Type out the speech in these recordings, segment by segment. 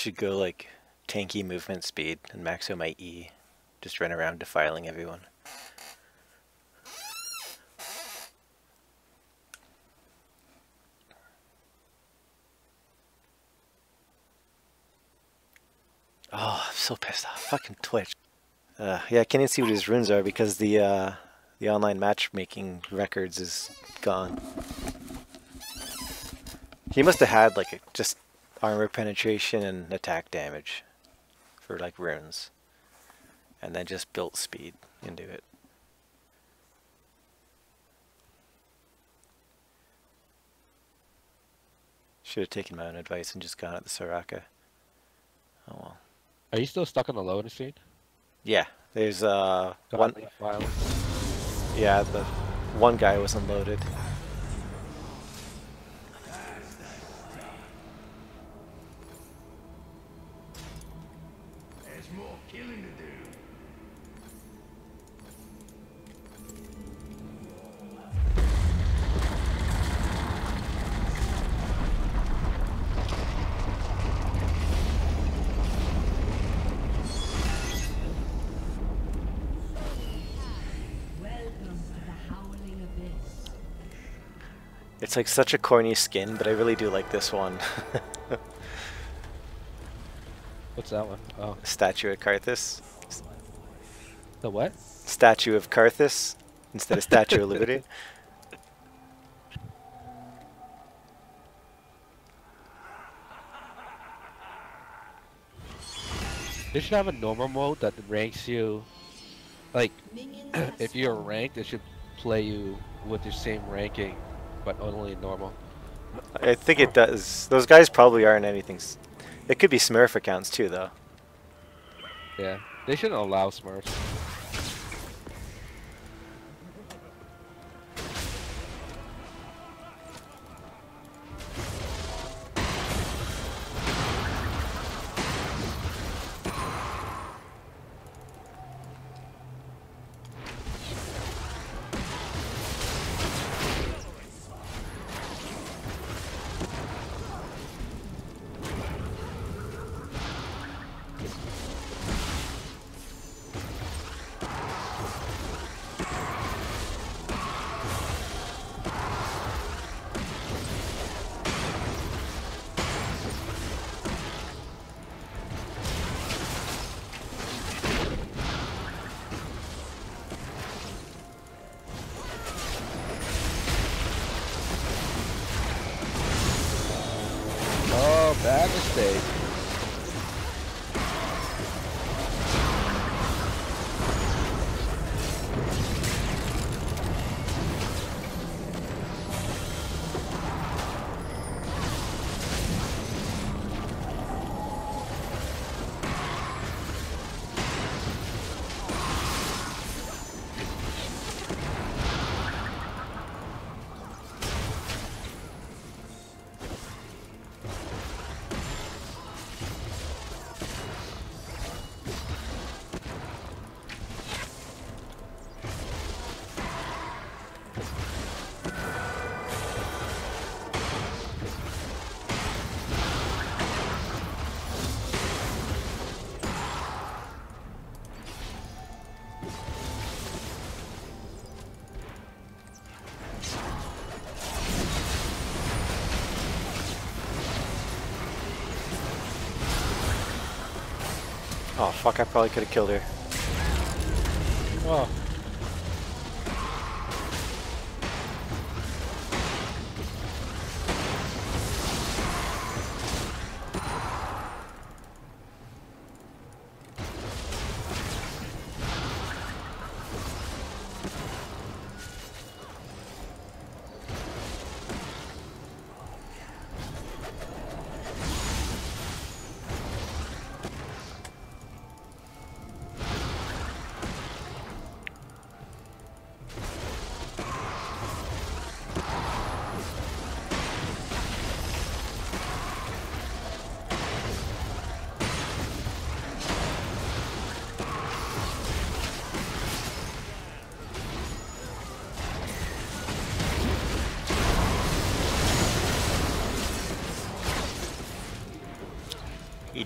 Should go like tanky movement speed and max out my E. Just run around defiling everyone. Oh, I'm so pissed off. Fucking Twitch. Uh, yeah, I can't even see what his runes are because the uh, the online matchmaking records is gone. He must have had like a, just armor penetration and attack damage for like runes, and then just built speed into it. Should have taken my own advice and just gone at the Soraka. Oh well. Are you still stuck on the loading screen? Yeah, there's uh one. Yeah, the one guy was unloaded. It's like such a corny skin, but I really do like this one. What's that one? Oh, Statue of Karthus. the what? Statue of Karthus instead of Statue of Liberty. They should have a normal mode that ranks you. Like, if you're ranked, it should play you with your same ranking, but only normal. I think it does. Those guys probably aren't anything. s- It could be Smurf accounts too, though. Yeah, they shouldn't allow Smurfs. Oh fuck! I probably could have killed her.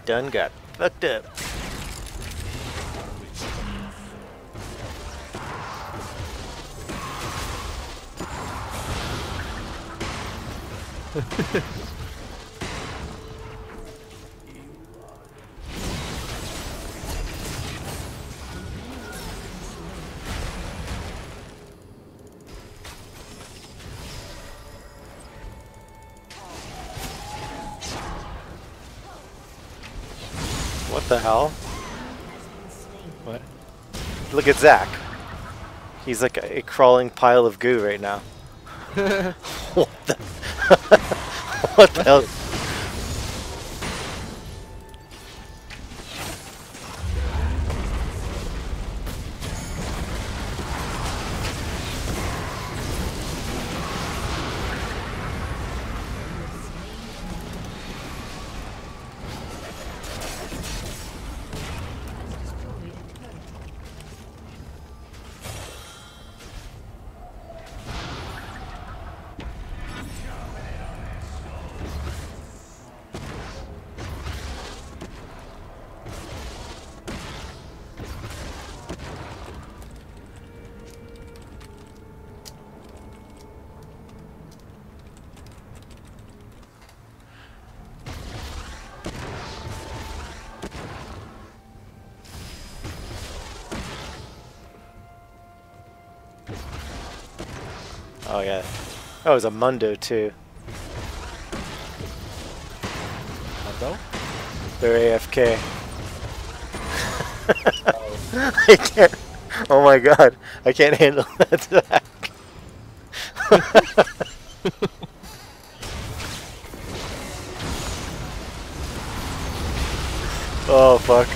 Done got fucked up. What the hell? What? Look at Zac. He's like a, a crawling pile of goo right now. what the? what the hell? Oh yeah. That was a Mundo too. Mundo? They're AFK. I can't. Oh my god. I can't handle that. Oh fuck.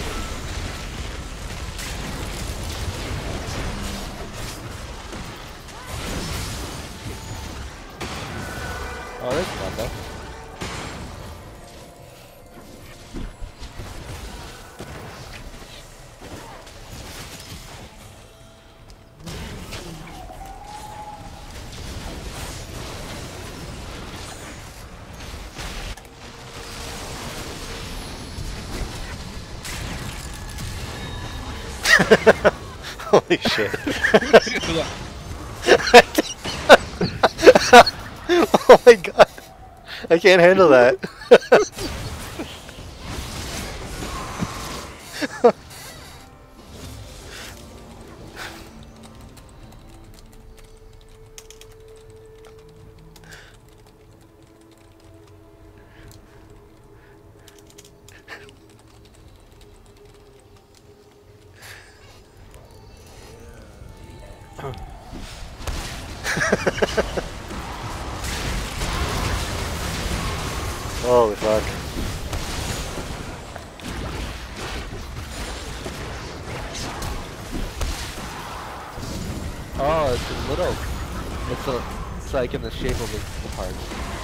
Holy shit. oh my god. I can't handle that. like in the shape of a heart.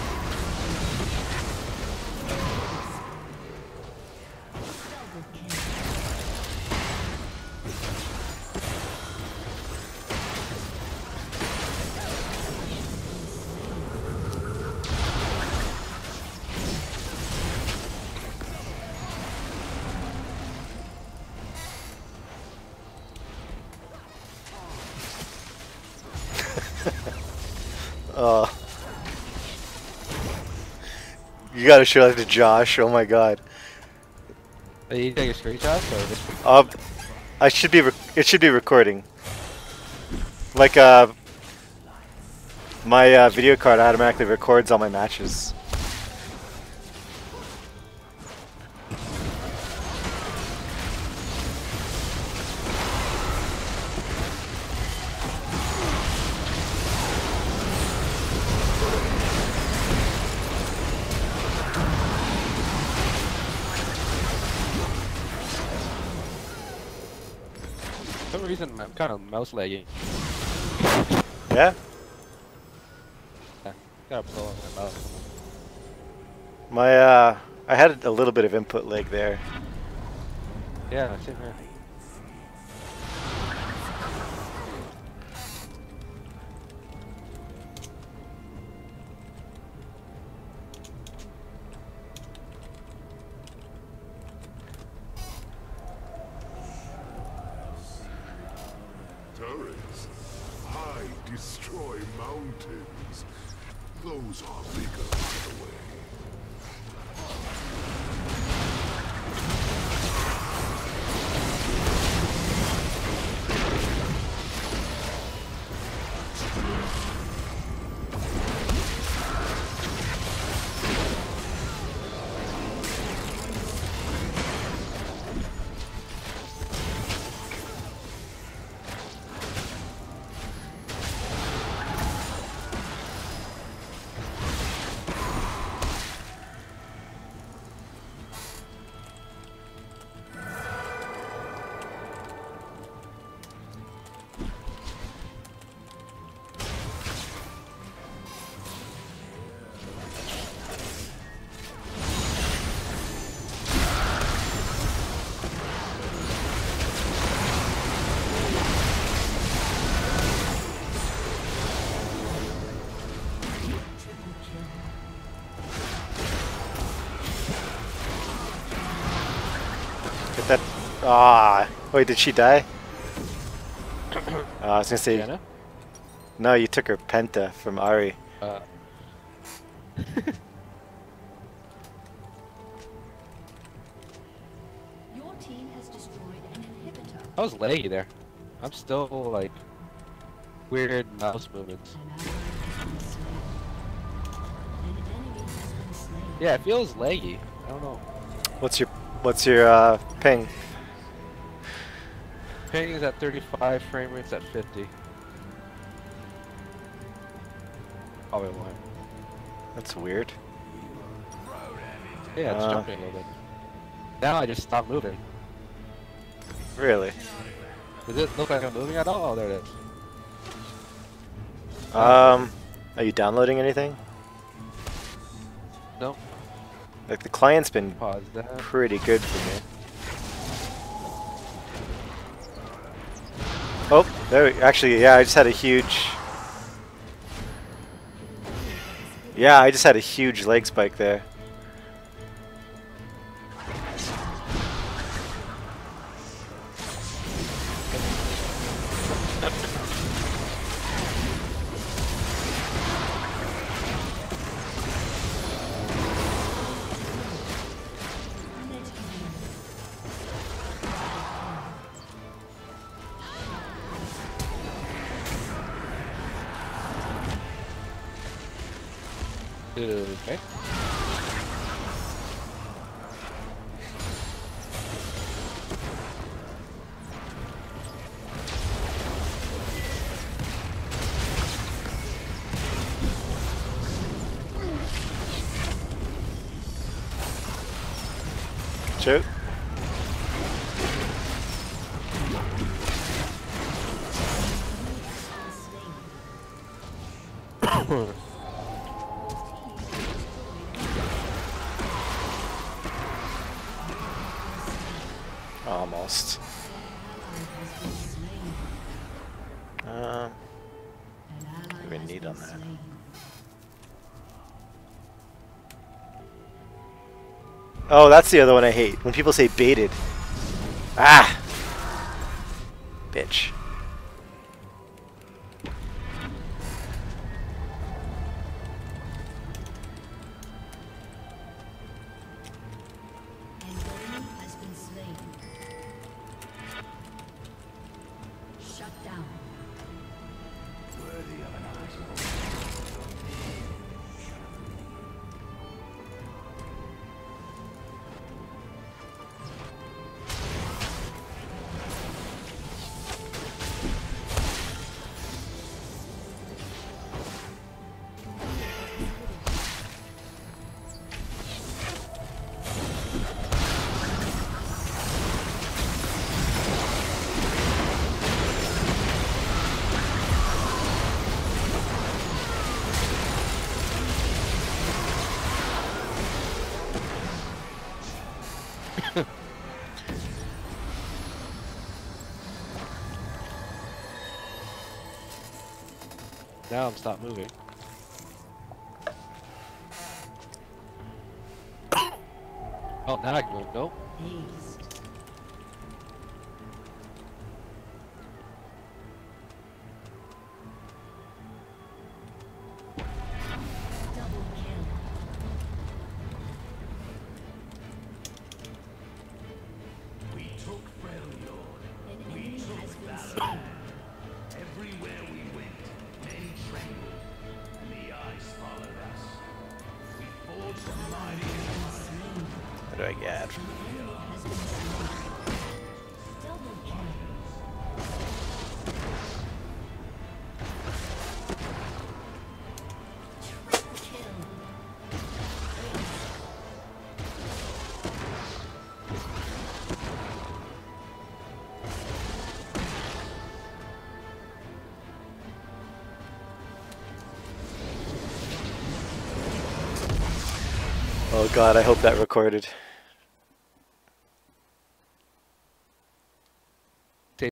You gotta show that to Josh. Oh my god. Are you taking screenshots or just? Um, I should be. It should be recording. Like uh, my uh, video card automatically records all my matches. Reason, I'm kind of mouse lagging. Yeah. Gotta blow on my mouse. My uh, I had a little bit of input lag there. Yeah, same here. Mountains. Those are bigger, by the way. That. Ah. Wait, did she die? Uh, I was gonna say. Diana? No, you took her Penta from Ahri. Uh, Your team has destroyed an inhibitor. I was laggy there. I'm still like weird mouse movements. An ally has been slain. An enemy has been slain. Yeah, it feels laggy. I don't know. What's your What's your uh, ping? Ping is at 35, frame rate's at 50. Probably why. That's weird. Yeah, it's Uh. jumping a little bit. Now I just stop moving. Really? Does it look like I'm moving at all? Oh, there it is. Um, are you downloading anything? Nope. Like the client's been pretty good for me. Oh, there. Actually, yeah, I just had a huge. Yeah, I just had a huge leg spike there. Okay. Shoot. Almost. Um, need on that. oh, that's the other one I hate. When people say baited. Ah! Bitch. Now I'm stop moving. Oh, now I can move. Nope. Oh god, I hope that recorded.